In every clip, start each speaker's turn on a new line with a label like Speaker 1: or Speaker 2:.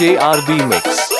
Speaker 1: DJ RB Mix.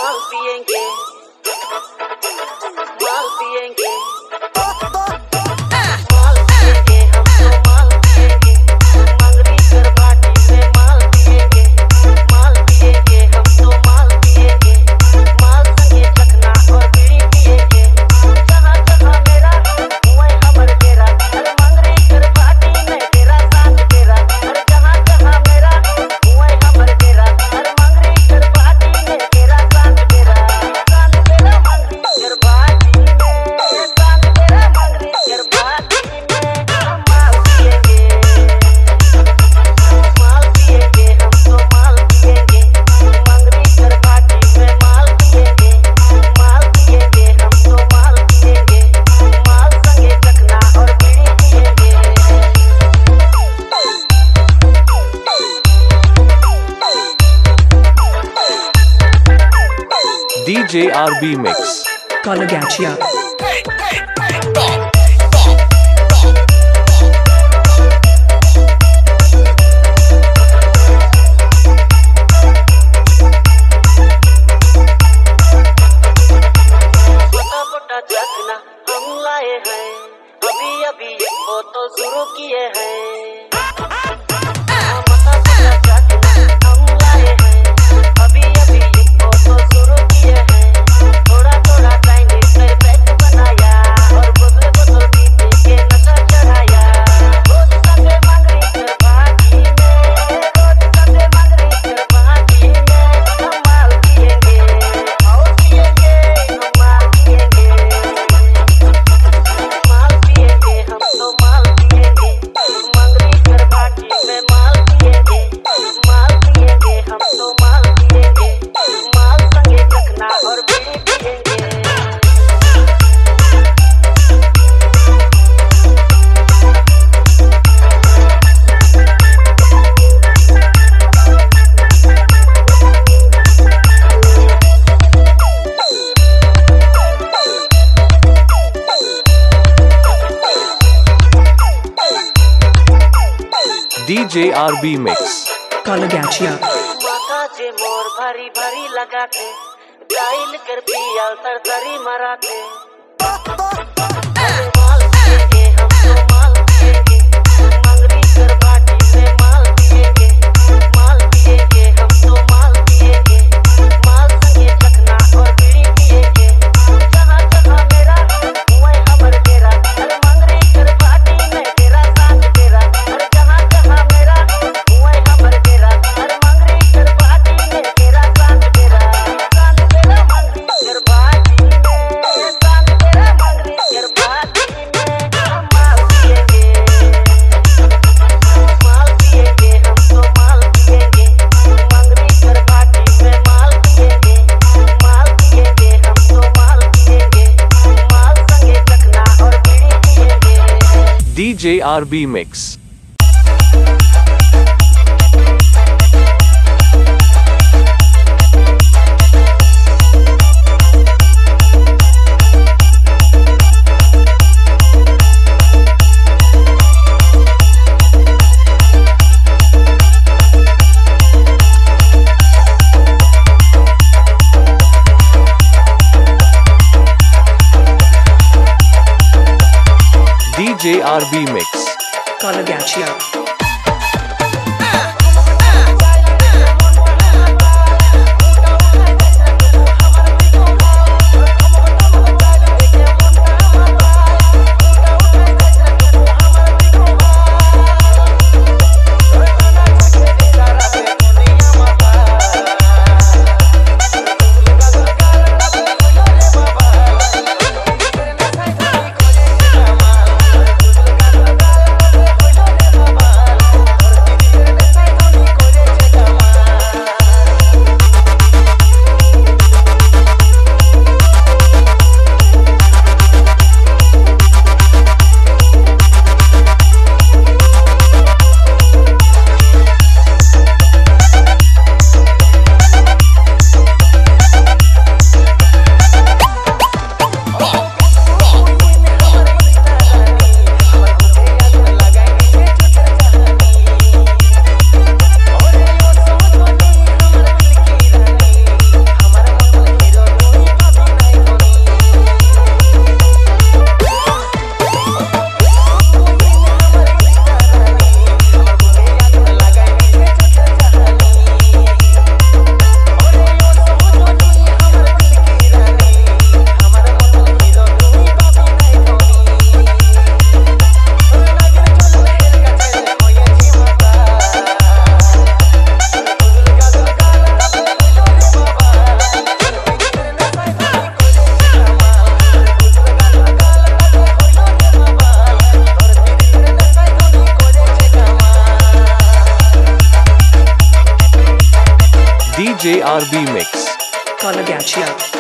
Speaker 1: B Mix.
Speaker 2: Kalagachia.
Speaker 1: DJ RB Mix.
Speaker 2: Kalagachia.
Speaker 3: माथा मोर भरी भरी लगा के डाइल कर पिया सरसरी मरा
Speaker 1: के JRB mix. JRB Mix.
Speaker 2: Kalagachia. JRB Mix.
Speaker 1: Color
Speaker 2: Gachia.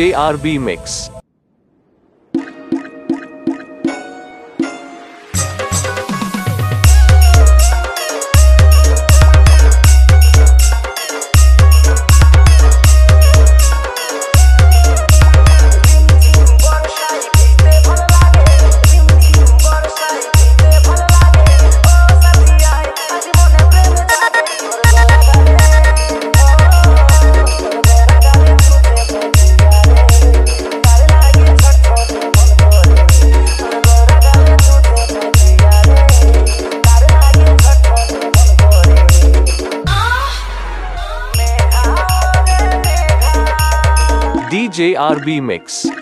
Speaker 2: RB Mix. RB Mix.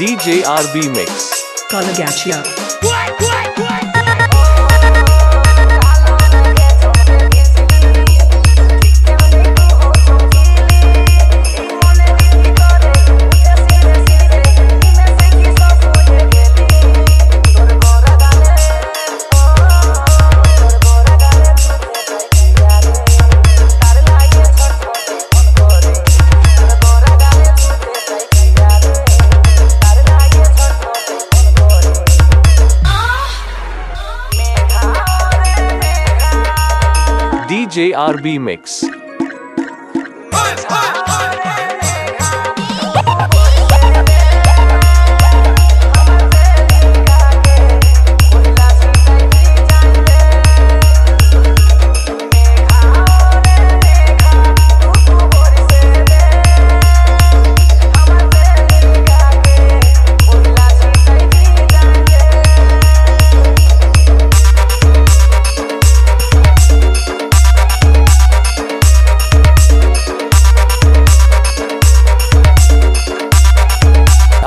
Speaker 2: DJ RB Mix.
Speaker 1: Kalagachia.
Speaker 2: DJ RB Mix.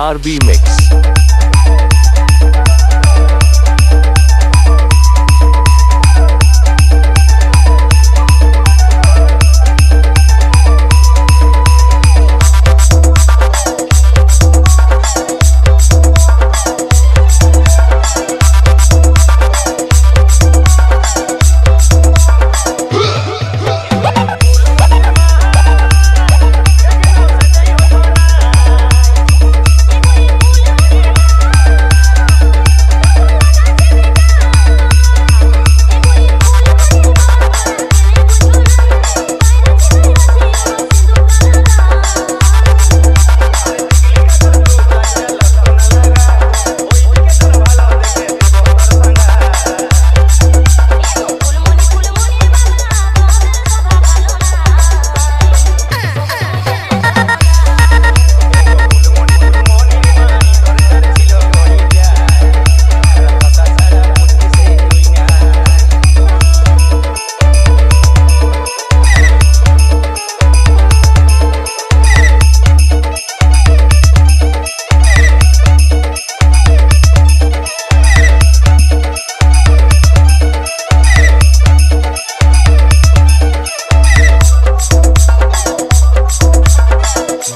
Speaker 2: RB Mix.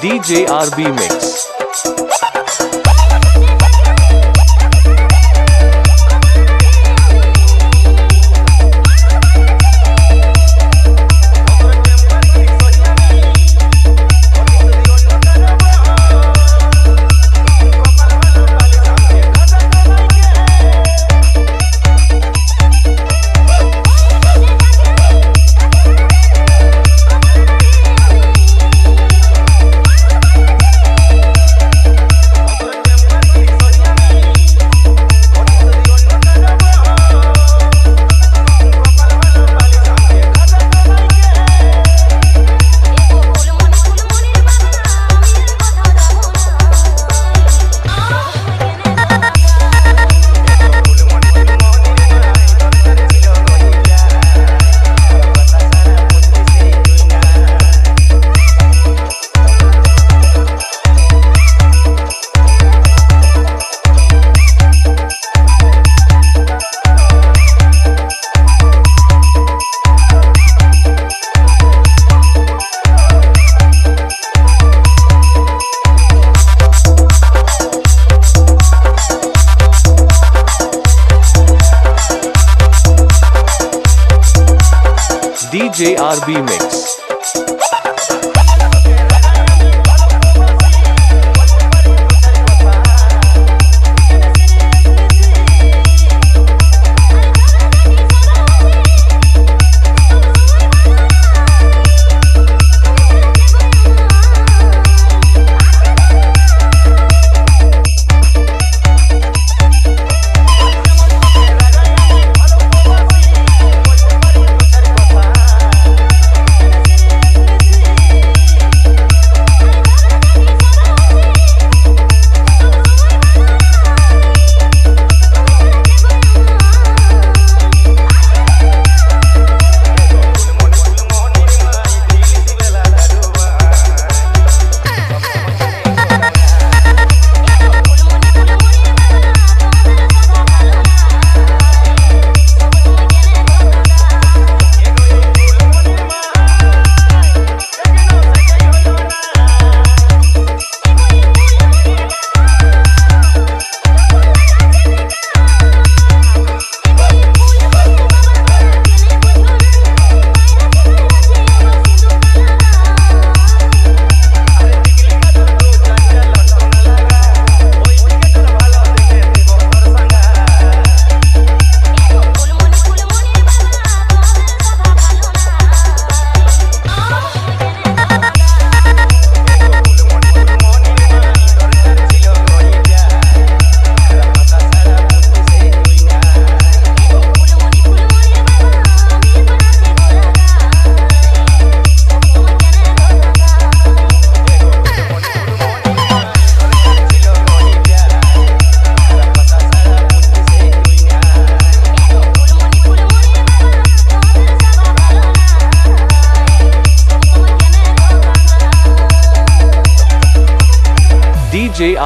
Speaker 4: DJ RB Mix. J R B में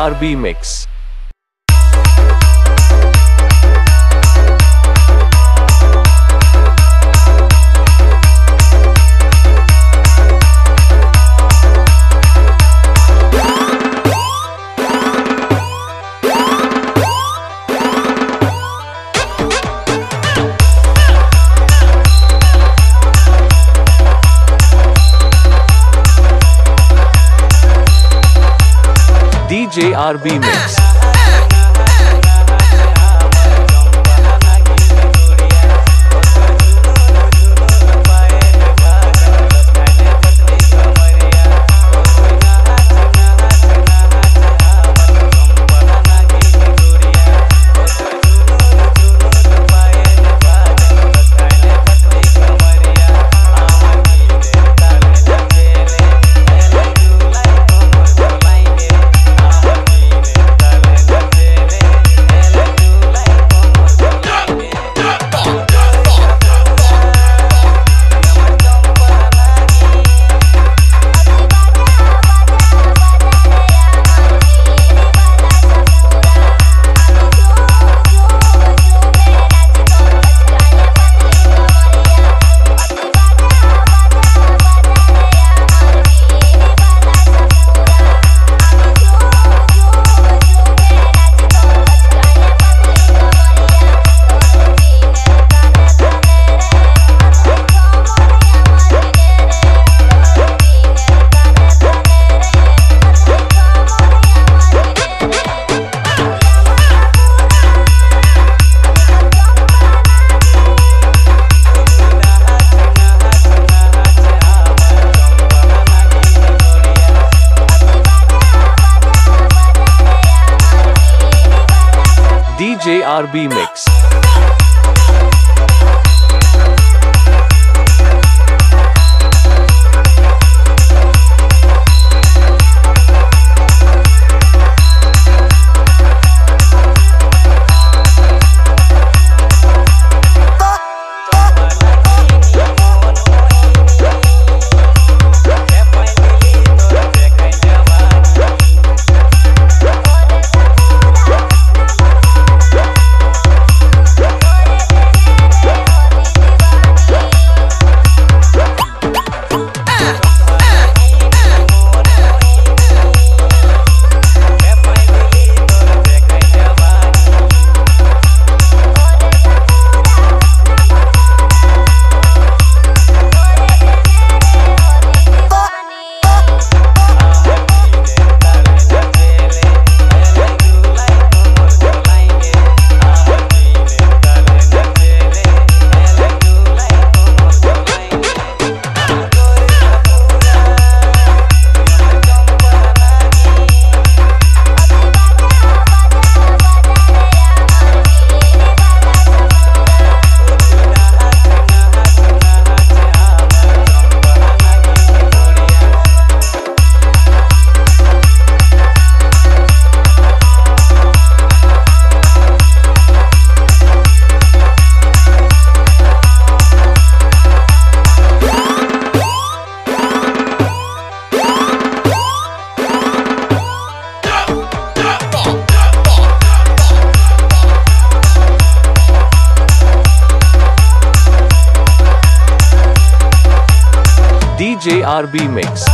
Speaker 4: RB Mix.
Speaker 5: RB
Speaker 4: mix RB Mix. RB Mix.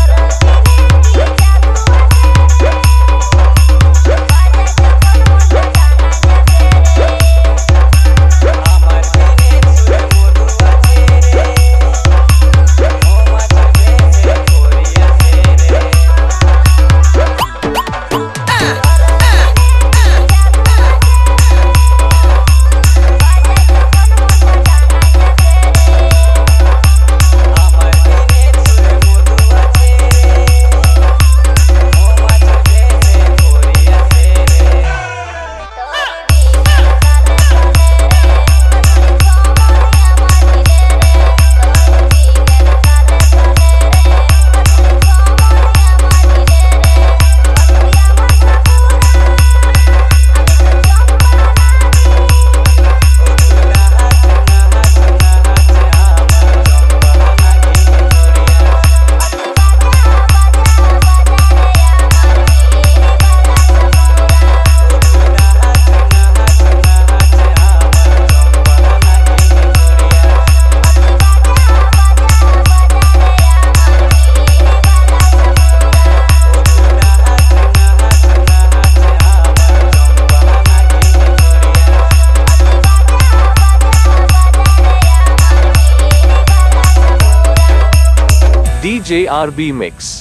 Speaker 4: DJ RB Mix.